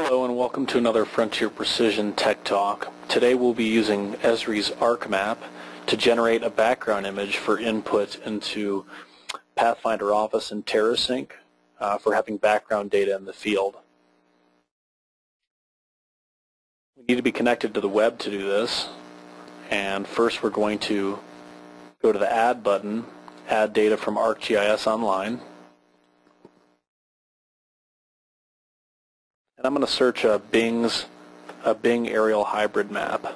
Hello and welcome to another Frontier Precision Tech Talk. Today we'll be using Esri's ArcMap to generate a background image for input into Pathfinder Office and TerraSync uh, for having background data in the field. We need to be connected to the web to do this and first we're going to go to the Add button, add data from ArcGIS Online And I'm going to search a Bing's a Bing aerial hybrid map.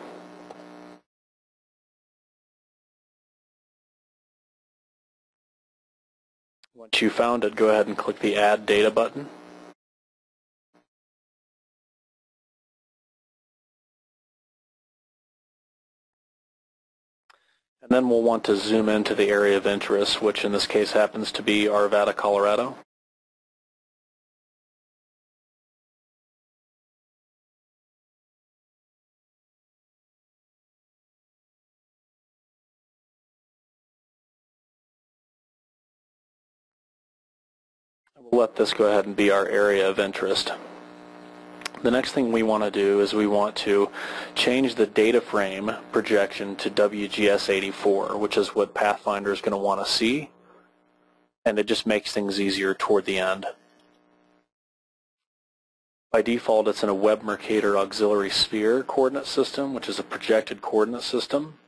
Once you found it, go ahead and click the Add Data button. And then we'll want to zoom into the area of interest, which in this case happens to be Arvada, Colorado. We'll let this go ahead and be our area of interest. The next thing we want to do is we want to change the data frame projection to WGS84, which is what Pathfinder is going to want to see, and it just makes things easier toward the end. By default, it's in a Web Mercator auxiliary sphere coordinate system, which is a projected coordinate system,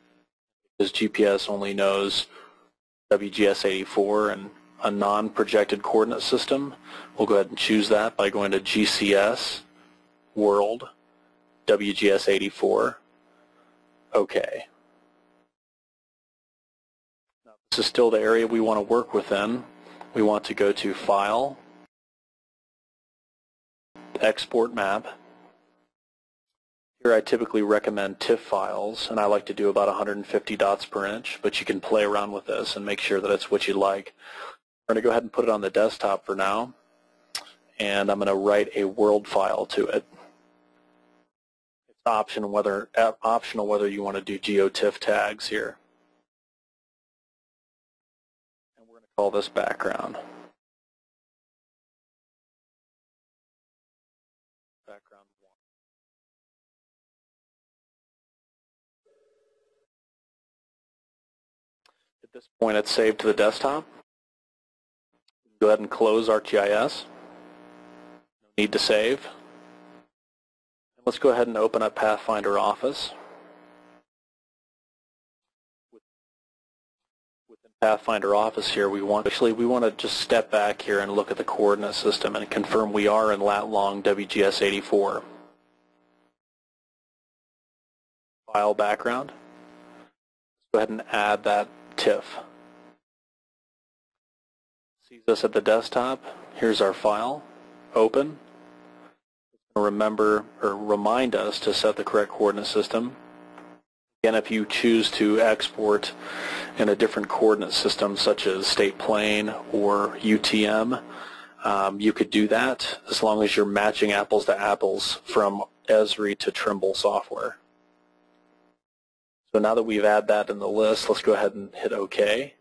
because GPS only knows WGS84 and a non-projected coordinate system, we'll go ahead and choose that by going to GCS, World, WGS84, OK. Now, this is still the area we want to work within. We want to go to File, Export Map. Here I typically recommend TIFF files, and I like to do about 150 dots per inch, but you can play around with this and make sure that it's what you like. We're going to go ahead and put it on the desktop for now, and I'm going to write a world file to it. It's optional whether uh, optional whether you want to do geotiff tags here. And we're going to call this background. Background one. At this point, it's saved to the desktop. Go ahead and close ArcGIS. No need to save. Let's go ahead and open up Pathfinder Office. Within Pathfinder Office here, we want actually we want to just step back here and look at the coordinate system and confirm we are in lat long WGS 84. File background. Let's go ahead and add that TIFF sees us at the desktop. Here's our file. Open. Remember or remind us to set the correct coordinate system. Again, if you choose to export in a different coordinate system such as state plane or UTM, um, you could do that as long as you're matching apples to apples from Esri to Trimble software. So now that we've added that in the list, let's go ahead and hit OK.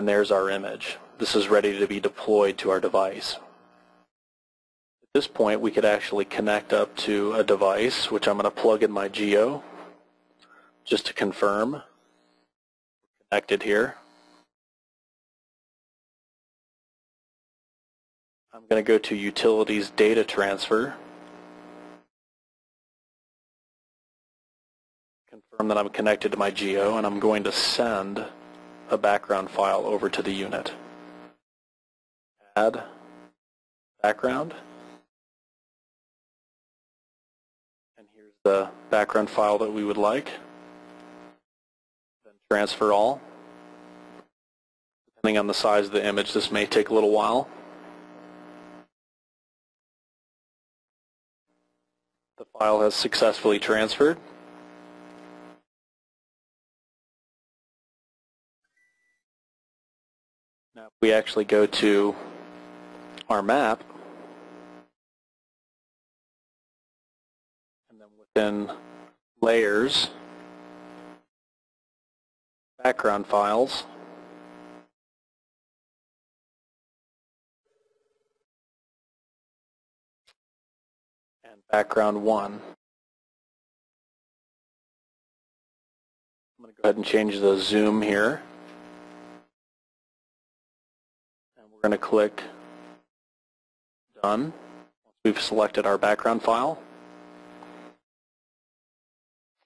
And there's our image. This is ready to be deployed to our device. At this point, we could actually connect up to a device, which I'm going to plug in my Geo, just to confirm. Connected here. I'm going to go to Utilities Data Transfer. Confirm that I'm connected to my Geo, and I'm going to send a background file over to the unit. Add background. And here's the background file that we would like. Then transfer all. Depending on the size of the image, this may take a little while. The file has successfully transferred. We actually go to our map, and then within layers, background files, and background 1. I'm going to go ahead and change the zoom here. We're going to click Done. We've selected our background file.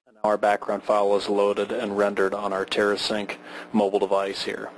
And now our background file is loaded and rendered on our TerraSync mobile device here.